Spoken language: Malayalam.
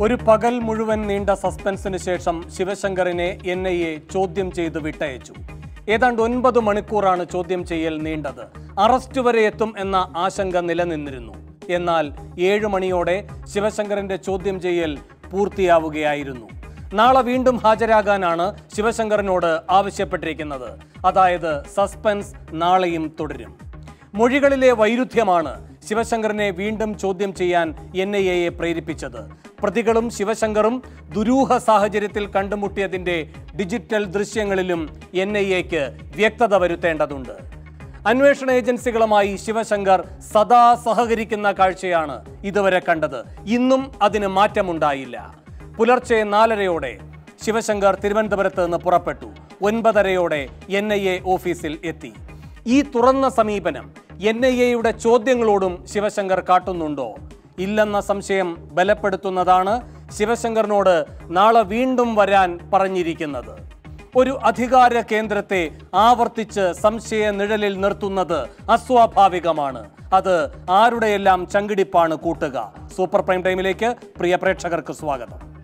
ഒരു പകൽ മുഴുവൻ നീണ്ട സസ്പെൻസിന് ശേഷം ശിവശങ്കറിനെ എൻ ഐ എ ചോദ്യം ചെയ്ത് വിട്ടയച്ചു. ഏതാണ്ട് ഒൻപത് മണിക്കൂറാണ് ചോദ്യം ചെയ്യൽ നീണ്ടത്. അറസ്റ്റ് വരെ എത്തും എന്ന ആശങ്ക നിലനിന്നിരുന്നു. എന്നാൽ ഏഴ് മണിയോടെ ശിവശങ്കറിന്റെ ചോദ്യം ചെയ്യൽ പൂർത്തിയാവുകയായിരുന്നു. നാളെ വീണ്ടും ഹാജരാകാനാണ് ശിവശങ്കറിനോട് ആവശ്യപ്പെട്ടിരിക്കുന്നത്. അതായത് സസ്പെൻസ് നാളെയും തുടരും. മൊഴികളിലെ വൈരുദ്ധ്യമാണ് ശിവശങ്കറിനെ വീണ്ടും ചോദ്യം ചെയ്യാൻ എൻ ഐ എയെ പ്രേരിപ്പിച്ചത്. പ്രതികളും ശിവശങ്കറും ദുരൂഹ സാഹചര്യത്തിൽ കണ്ടുമുട്ടിയതിന്റെ ഡിജിറ്റൽ ദൃശ്യങ്ങളിലും എൻ ഐ എക്ക് വ്യക്തത വരുത്തേണ്ടതുണ്ട്. അന്വേഷണ ഏജൻസികളുമായി ശിവശങ്കർ സദാ സഹകരിക്കുന്ന കാഴ്ചയാണ് ഇതുവരെ കണ്ടത്. ഇന്നും അതിന് മാറ്റമുണ്ടായില്ല. പുലർച്ചെ നാലരയോടെ ശിവശങ്കർ തിരുവനന്തപുരത്ത് നിന്ന് പുറപ്പെട്ടു. ഒൻപതരയോടെ എൻ ഐ എ ഓഫീസിൽ എത്തി. ഈ തുറന്ന സമീപനം എൻ ഐ എയുടെ ചോദ്യങ്ങളോടും ശിവശങ്കർ കാട്ടുന്നുണ്ടോ? ഇല്ലെന്ന സംശയം ബലപ്പെടുത്തുന്നതാണ് ശിവശങ്കറിനോട് നാളെ വീണ്ടും വരാൻ പറഞ്ഞിരിക്കുന്നത്. ഒരു അധികാര കേന്ദ്രത്തെ ആവർത്തിച്ച് സംശയ നിഴലിൽ നിർത്തുന്നത് അസ്വാഭാവികമാണ്. അത് ആരുടെയെല്ലാം ചങ്കിടിപ്പാണ് കൂട്ടുക. സൂപ്പർ പ്രൈം ടൈമിലേക്ക് പ്രിയ പ്രേക്ഷകർക്ക് സ്വാഗതം.